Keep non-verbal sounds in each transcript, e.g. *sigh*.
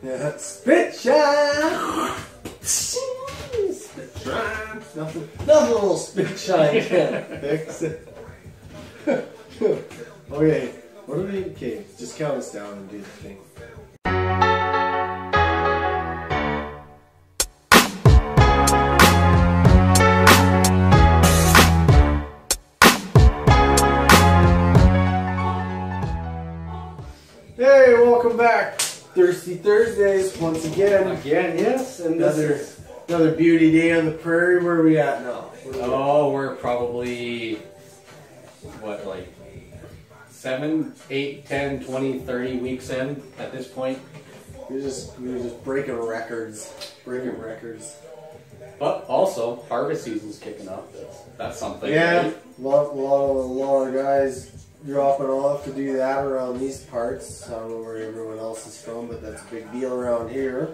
Yeah, spit shine. spit shine. Nothing, nothing little spit shine can't fix it. okay, what do we? Okay, just count us down and do the thing. Hey, welcome back. Thirsty Thursdays once again. Again, yes, and Another is, another beauty day on the prairie. Where are we at now? We at? oh, we're probably what like seven, eight, ten, twenty, thirty weeks in at this point. We're just we're just breaking records, breaking records. But also, harvest season's kicking up. That's, that's something. Yeah, right? a lot, a lot, of, a lot of guys dropping off to do that around these parts. I don't know where everyone else is from, but that's a big deal around here.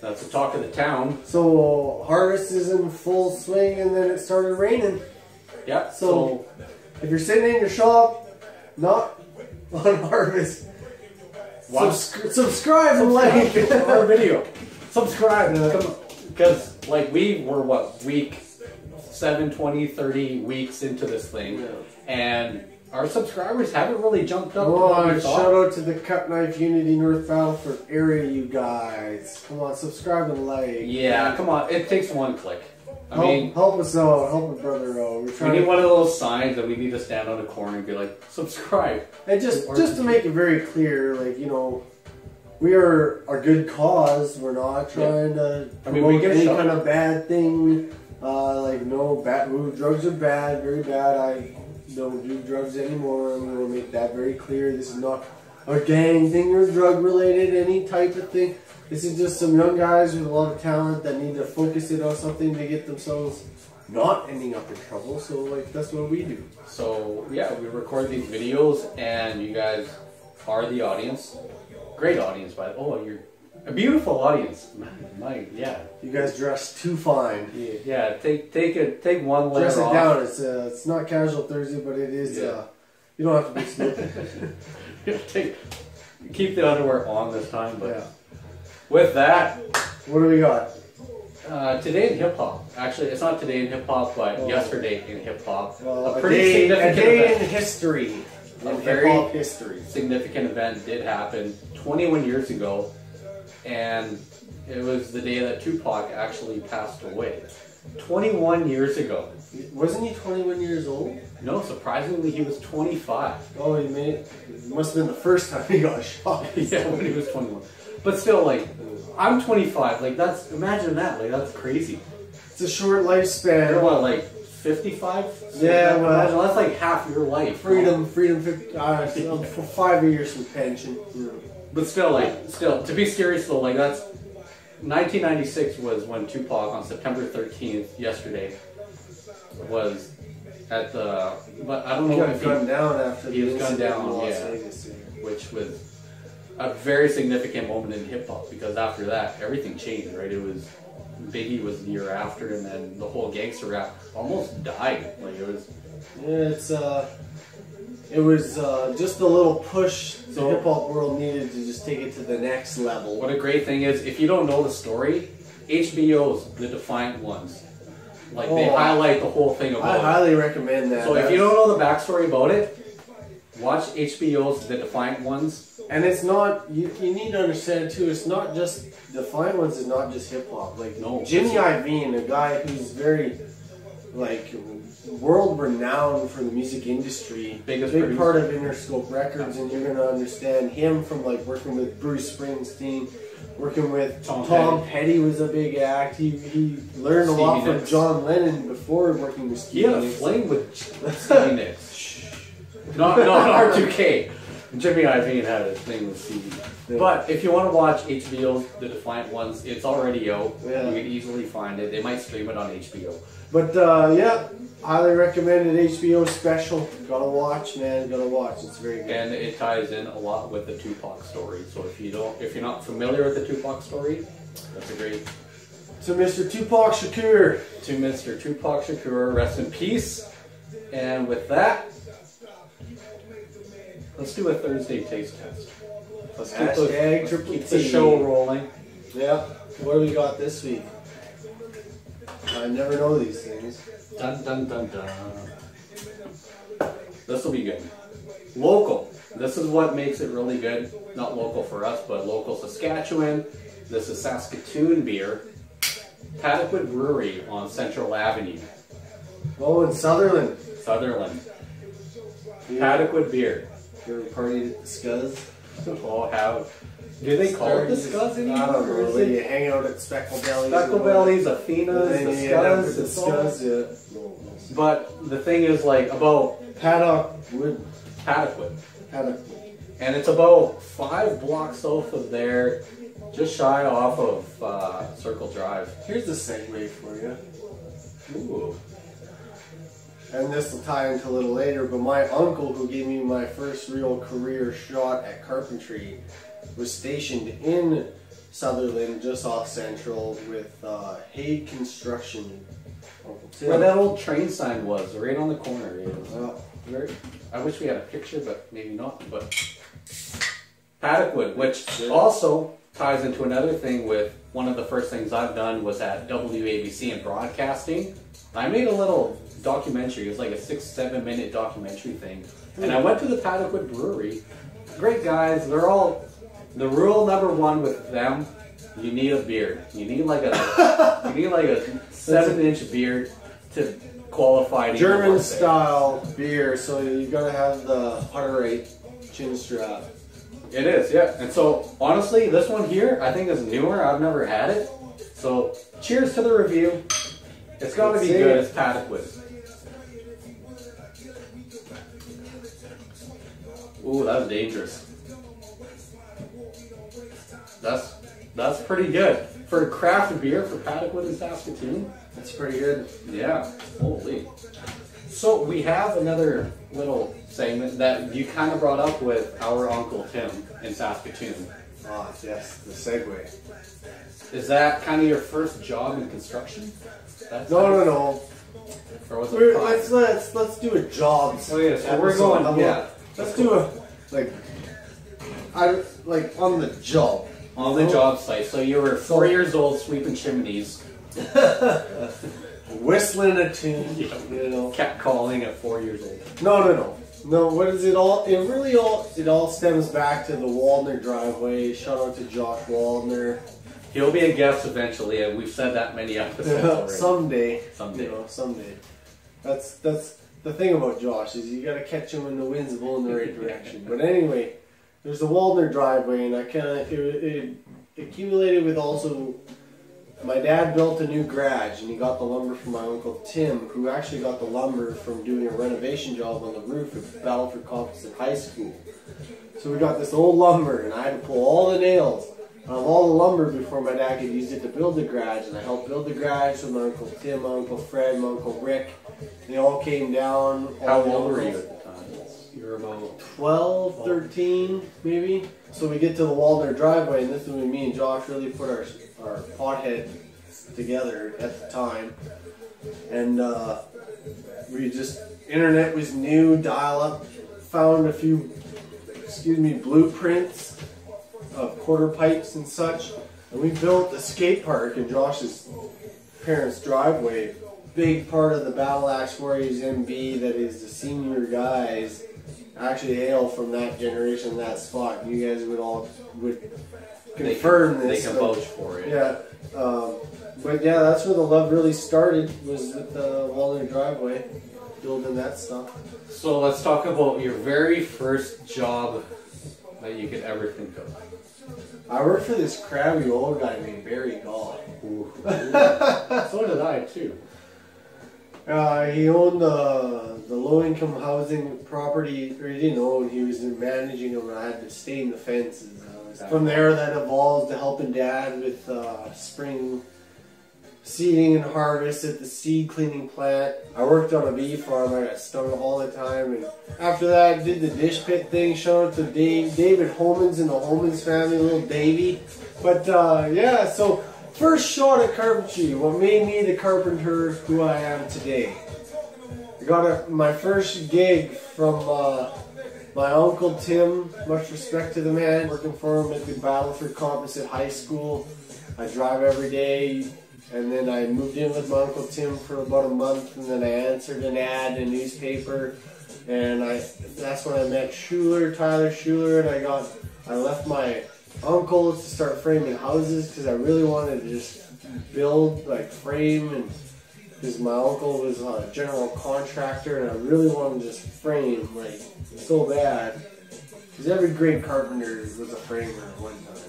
That's the talk of the town. So harvest is in full swing, and then it started raining. Yeah. So if you're sitting in your shop, not on *laughs* harvest, Watch- subscri- subscribe and like our video. Subscribe. Because, like, we were, what, week 7, 20, 30 weeks into this thing. Yeah. And our subscribers haven't really jumped up. to Come what we on, shout out to the Cut Knife Unity North Battleford area, you guys. Come on, subscribe and like. Yeah, come on. It takes one click. I help, mean, help us out, help a brother out. We're we need to, one of those signs that we need to stand on a corner and be like, subscribe. and just just to make it very clear, like you know, we are a good cause. We're not trying to I mean, promote we get any shot- kind of bad thing. Uh, like no bad, drugs are bad, very bad. I don't do drugs anymore. I'm gonna make that very clear. This is not a gang thing or drug related, any type of thing. This is just some young guys with a lot of talent that need to focus it on something to get themselves not ending up in trouble. So like that's what we do. So, yeah, we record these videos and you guys are the audience. Great audience, by the Oh, you're a beautiful audience. *laughs* My, yeah. You guys dress too fine. Yeah, yeah, take take it take one layer Dress it off. down. It's uh, it's not casual Thursday, but it is. Yeah. Uh, you don't have to be snooping. *laughs* take, keep the underwear on this time, but yeah. with that, What do we got? uh, today in hip hop. Actually, it's not today in hip hop, but Oh. yesterday in hip hop. Well, a a pretty day, a day event. in history. A In very- hip hop history. significant event did happen 21 years ago, and it was the day that Tupac actually passed away. 21 years ago. Wasn't he 21 years old? No, surprisingly, he was 25. Oh, he made it. Must have been the first time he got shot. *laughs* yeah, when he was 21. But still, like, I'm 25. Like, that's imagine that. Like, that's crazy. It's a short lifespan. You're what, like 55? Yeah, well- imagine, that's like half your life. Freedom, freedom, fif- uh, so *laughs* for five years from pension. Yeah. But still, like, still, to be serious though, like, that's 1996 was when Tupac on September 13th, yesterday, was at the. But I don't He know got if gunned he, down after he was gunned down, Las yeah. Vegas. yeah. which was a very significant moment in hip hop because after that, everything changed, right? It was Biggie was the year after, and then the whole gangster rap almost died. Like it was. Yeah, it's uh, it was uh, just a little push the hip hop world needed to just take it to the next level. What a great thing is, if you don't know the story, HBO's The Defiant Ones. Like they Oh. highlight the whole thing I about. it. highly recommend that. So if you don't know the backstory about it, watch HBO's The Defiant Ones. and it's not you, you need to understand too. It's not just the fine ones. Is not just hip hop. Like No. Jimmy Iovine, a guy who's very like world renowned for the music industry, Biggest big producer. part of Interscope Records, and you're gonna understand him from like working with Bruce Springsteen. Working with Tom Tom, Petty. was a big act. He, he learned a lot Stevie from John Lennon before working with He Stevie had a flame with *laughs* Stevie Nicks. Not not R2K. Jimmy Iovine had a thing with Stevie. Yeah. But if you want to watch HBO's The Defiant Ones, it's already out. Yeah. You can easily find it. They might stream it on HBO. But uh, yeah, highly recommended HBO special. Gotta watch, man. Gotta watch. It's very good. And it ties in a lot with the Tupac story. So if you don't, if you're not familiar with the Tupac story, that's a great. To Mr. Tupac Shakur. To Mr. Tupac Shakur, rest in peace. And with that, let's do a Thursday taste test. Let's keep, the, Hashtag triple keep the T. show rolling. Yeah. What do we got this week? I never know these things. Dun dun dun dun. This will be good. Local. This is what makes it really good. Not local for us, but local Saskatchewan. This is Saskatoon beer. Paddockwood Brewery on Central Avenue, Oh, in Sutherland. Sutherland. You Paddockwood beer. Ever partied at the Scuzz? Oh, how do they call it the Scuds anymore? I don't know. They hang out at Speckle Bellies. Speckle Bellies, Athenas, the then you end up Scuds, at the Scuzz, yeah. But the thing is, like about Paddock would Paddockwood. Paddock. and it's about five blocks south of there, just shy off of uh, Circle Drive. Here's the segue for you. Ooh. And this will tie into a little later, but my uncle, who gave me my first real career shot at carpentry, was stationed in Sutherland, just off Central, with uh, Hay Construction. Where that old train sign was, right on the corner. It was Well, very, I wish we had a picture, but maybe not. But Paddockwood, which also ties into another thing with one of the first things I've done was at WABC in broadcasting. I made a little documentary. It was like a six, seven minute documentary thing. And I hmm. went to the Paddockwood Brewery. Great guys. They're all, the rule number one with them, you need a beard. You need like a, you need like a *laughs* seven inch beard to qualify to German style beer, so you gotta have the Hutterite chin strap. It is, yeah. And so, honestly, this one here, I think is newer. I've never had it. So, cheers to the review. It's got to be good. it. It's Paddockwood. Ooh, that's dangerous. That's that's pretty good for a craft beer for Paddockwood and Saskatoon. That's pretty good. Yeah, holy. So we have another little segment that you kind of brought up with our uncle Tim in Saskatoon. Ah, yes, the segue. Is that kind of your first job in construction? That's No, no, no. Or was it let's let's let's do a jobs. Oh yeah, so we're going. Yeah, Let's do a like I like on the job. on the job site. So you were four years old, sweeping chimneys, *laughs* Whistling a tune, Yeah. you know. cat calling at four years old. No, no, no. No, what is it all? It really all it all stems back to the Waldner driveway. Shout out to Josh Waldner. He'll be a guest eventually, and we've said that many episodes *laughs* already. someday, Someday. you know, someday. That's that's the thing about Josh is you got to catch him when the wind's blowing the right *laughs* direction. But anyway, there's the Waldner driveway, and I kind of it, it accumulated with also. My dad built a new garage, and he got the lumber from my uncle Tim, who actually got the lumber from doing a renovation job on the roof of Battleford Composite High School. So we got this old lumber, and I had to pull all the nails out of all the lumber before my dad could use it to build the garage. And I helped build the garage with my uncle Tim, my uncle Fred, my uncle Rick. They all came down. How old were you uncles. at? You were about 12, 13, maybe. So we get to the Waldner driveway, and this is when me and Josh really put our our pothead together at the time. And uh, we just internet was new, dial up. Found a few, excuse me, blueprints of quarter pipes and such, and we built a skate park in Josh's parents' driveway. Big part of the Battle Axe Warriors MB that is the senior guys actually hail from that generation, that spot. You guys would all would they confirm can, this. They can vouch for it. Yeah, um, but yeah, that's where the love really started. Was with the Waldner driveway, building that stuff. So let's talk about your very first job that you could ever think of. I worked for this crabby old guy named Barry Gall. *laughs* so did I too. Uh, he owned the the low income housing property, or he didn't own. He was managing them. I had to stain the fences. Uh, from there, that evolved to helping Dad with uh, spring seeding and harvest at the seed cleaning plant. I worked on a bee farm. I got stung all the time, and after that, I did the dish pit thing. Shout out to Dave, David Holmans and the Holmans family, little Davy. But uh, yeah, so first shot at carpentry. What made me the carpenter who I am today? I got a, my first gig from uh, My uncle Tim, much respect to the man, working for him at the Battleford Composite High School. I drive every day, and then I moved in with my uncle Tim for about a month, and then I answered an ad in a newspaper, and I that's when I met Schuler, Tyler Schuler, and I got I left my uncle to start framing houses because I really wanted to just build like frame and because my uncle was a general contractor and I really wanted to just frame like so bad. Because every great carpenter was a framer at one time.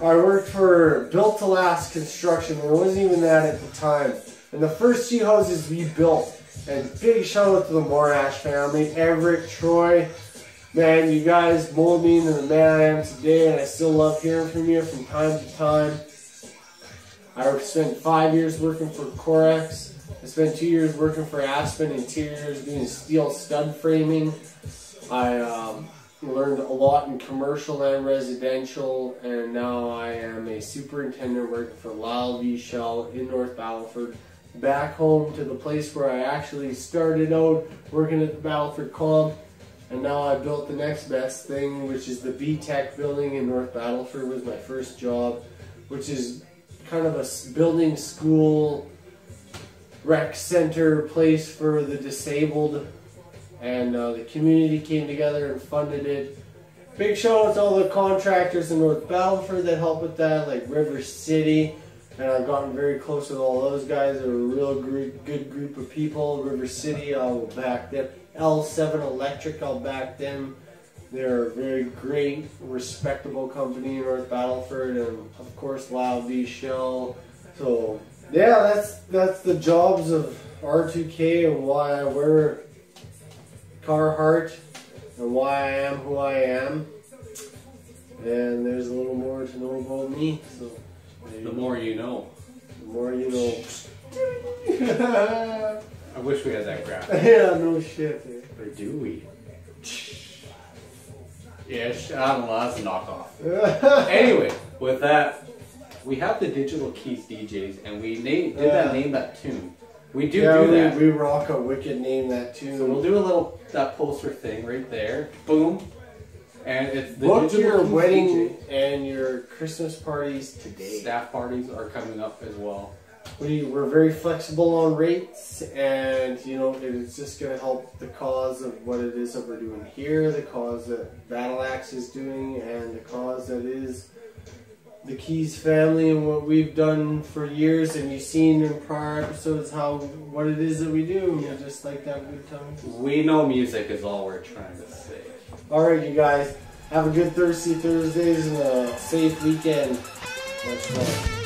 I worked for Built to Last Construction. There wasn't even that at the time. And the first few houses we built, and big shout out to the Morash family, Everett, Troy. Man, you guys molded me into the man I am today, and I still love hearing from you from time to time. I spent five years working for Quorex. I spent two years working for Aspen Interiors doing steel stud framing. I um, learned a lot in commercial and residential, and now I am a superintendent working for Lyle V. Shell in North Battleford. Back home to the place where I actually started out working at the Battleford Com, and now I built the next best thing, which is the B Tech building in North Battleford. Was my first job, which is kind of a building school rec center place for the disabled. And uh, the community came together and funded it. Big shout out to all the contractors in north battleford that helped with that like river city. And i've gotten very close with all those guys. They're a real gr- good group of people. River city i'll back them l7 electric i'll back them they're a very great, respectable company in North Battleford, and of course, Lyle V Shell. So yeah, that's that's the jobs of R2K and why I wear Carhartt and why I am who I am. And there's a little more to know about me. So The more you know. the more you know. *laughs* I wish we had that graph. *laughs* yeah, no shit. dude. Or do we? Yeah, I don't know. That's a knockoff. *laughs* anyway, with that, we have the digital keys DJs, and we name, did that name that tune. We do yeah, do we, that. we rock a wicked name that tune. So we'll do a little that poster thing right there. Boom. And it's the Book digital your wedding DJ. and your Christmas parties today. Staff parties are coming up as well. We, we're very flexible on rates, and you know it's just going to help the cause of what it is that we're doing here, the cause that Battle Axe is doing, and the cause that is the Keys family and what we've done for years. And you've seen in prior episodes how what it is that we do. and We just like that good time. We know music is all we're trying to say. All right, you guys, have a good Thirsty Thursdays and a safe weekend. Much fun.